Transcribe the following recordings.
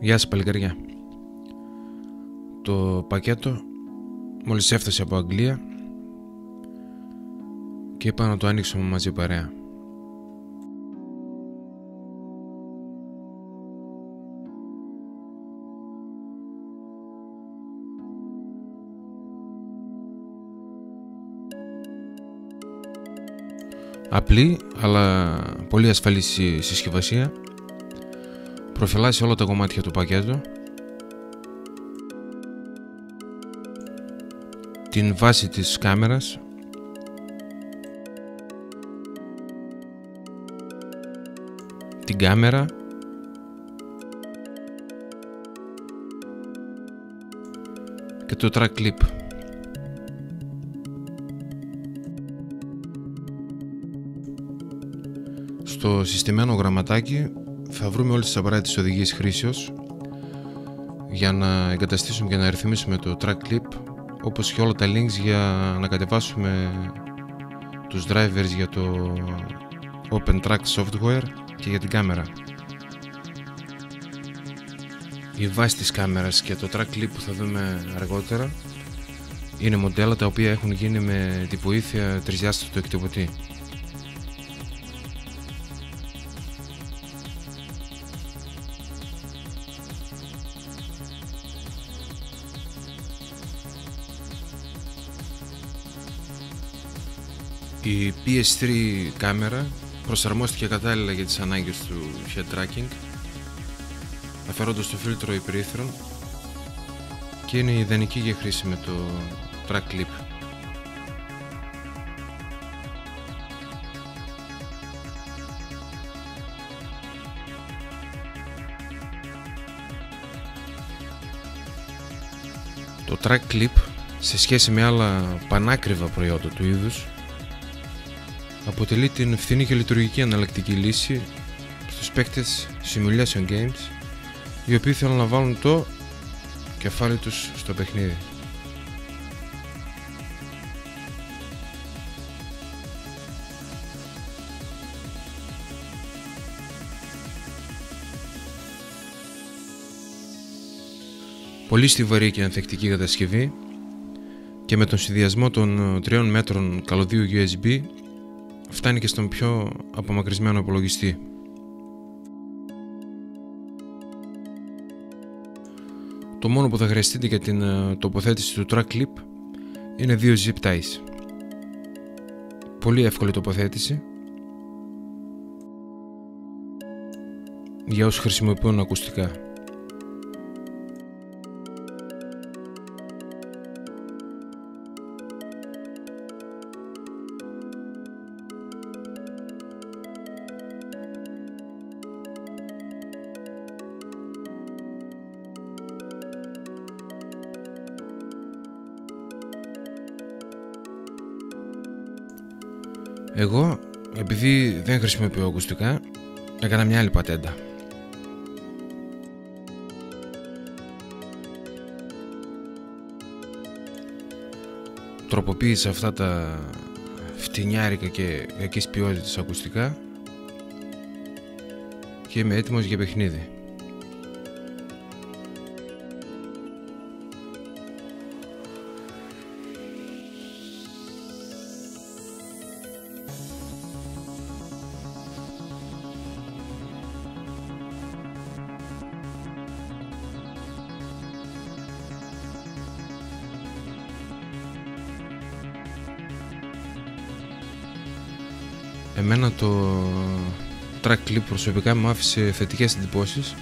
Γεια σας παλικαριά Το πακέτο μόλις έφτασε από Αγγλία και είπα να το ανοίξουμε μαζί παρέα. Απλή αλλά πολύ ασφαλής συσκευασία προφυλάσσει όλα τα κομμάτια του πακέτου. Την βάση της κάμερας. Την κάμερα. Και το track clip. Στο συστημένο γραμματάκι θα βρούμε όλες τις απαραίτητες οδηγίες χρήσεως για να εγκαταστήσουμε και να ρυθμίσουμε το track clip όπως και όλα τα links για να κατεβάσουμε τους drivers για το OpenTrack software και για την κάμερα. Η βάση της κάμερας και το track clip που θα δούμε αργότερα είναι μοντέλα τα οποία έχουν γίνει με τη βοήθεια τρισδιάστατου εκτυπωτή. Η PS3 κάμερα προσαρμόστηκε κατάλληλα για τις ανάγκες του head tracking αφαιρώντας το φίλτρο υπερήθρον και είναι ιδανική για χρήση με το track clip. Το track clip σε σχέση με άλλα πανάκριβα προϊόντα του είδους αποτελεί την φθηνή και λειτουργική αναλλακτική λύση στους παίκτες simulation games οι οποίοι θέλουν να βάλουν το κεφάλι τους στο παιχνίδι. Πολύ στιβαρή και ανθεκτική κατασκευή και με τον συνδυασμό των 3 μέτρων καλωδίου USB φτάνει και στον πιο απομακρυσμένο υπολογιστή. Το μόνο που θα χρειαστείτε για την ε, τοποθέτηση του track clip είναι δύο zip ties. Πολύ εύκολη τοποθέτηση για όσους χρησιμοποιούν ακουστικά. Εγώ, επειδή δεν χρησιμοποιώ ακουστικά, έκανα μια άλλη πατέντα. Τροποποίησα αυτά τα φτηνιάρικα και κακής ποιότητας ακουστικά και είμαι έτοιμος για παιχνίδι. Το track clip προσωπικά μου άφησε θετικές εντυπώσεις.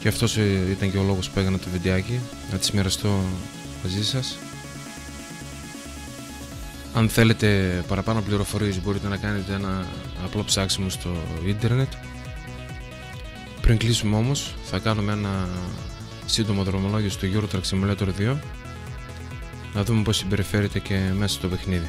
Και αυτός ήταν και ο λόγος που έκανα το βιντεάκι να τις μοιραστώ μαζί σας. Αν θέλετε παραπάνω πληροφορίες μπορείτε να κάνετε ένα απλό ψάξιμο στο ίντερνετ. Πριν κλείσουμε όμως θα κάνουμε ένα σύντομο δρομολόγιο στο Euro Truck Simulator 2 να δούμε πως συμπεριφέρεται και μέσα στο παιχνίδι